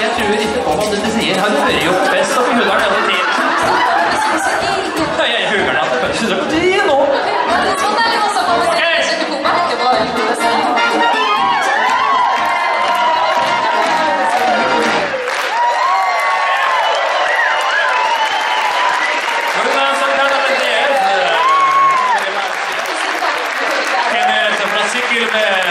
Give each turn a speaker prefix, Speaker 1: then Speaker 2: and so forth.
Speaker 1: Jeg tror ikke på hva dere sier. Han hører jo Amen.